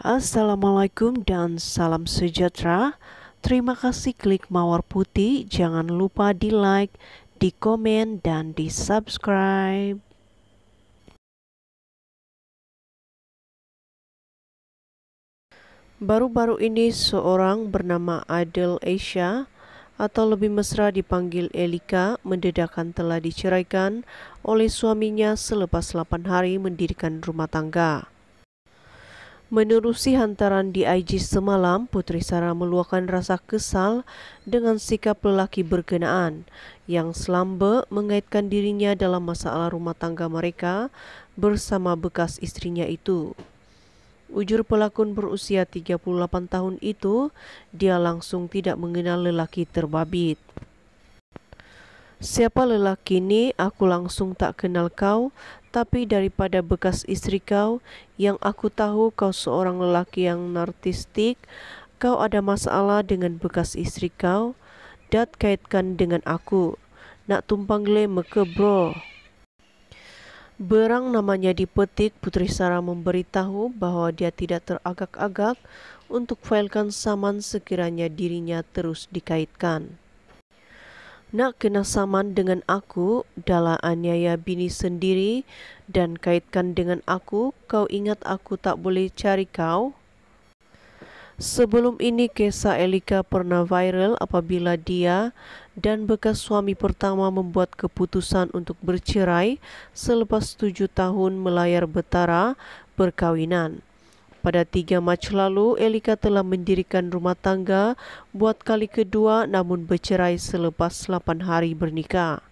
Assalamualaikum dan salam sejahtera. Terima kasih klik mawar putih. Jangan lupa di like, di komen, dan di subscribe. Baru-baru ini seorang bernama Adel Asia atau lebih mesra dipanggil Elika mendedakan telah diceraikan oleh suaminya selepas 8 hari mendirikan rumah tangga. Menerusi hantaran di IG semalam, Putri Sarah meluahkan rasa kesal dengan sikap lelaki berkenaan yang selamba mengaitkan dirinya dalam masalah rumah tangga mereka bersama bekas istrinya itu. Ujur pelakon berusia 38 tahun itu, dia langsung tidak mengenal lelaki terbabit. Siapa lelaki ini? Aku langsung tak kenal kau, tapi daripada bekas istri kau yang aku tahu kau seorang lelaki yang nartistik, kau ada masalah dengan bekas istri kau, dat kaitkan dengan aku. Nak tumpang leme ke bro? Berang namanya dipetik, Putri Sarah memberitahu bahwa dia tidak teragak-agak untuk failkan saman sekiranya dirinya terus dikaitkan. Nak kena saman dengan aku dalam aniaya bini sendiri dan kaitkan dengan aku, kau ingat aku tak boleh cari kau? Sebelum ini kisah Elika pernah viral apabila dia dan bekas suami pertama membuat keputusan untuk bercerai selepas tujuh tahun melayar betara perkawinan. Pada 3 Mac lalu, Elika telah mendirikan rumah tangga buat kali kedua namun bercerai selepas 8 hari bernikah.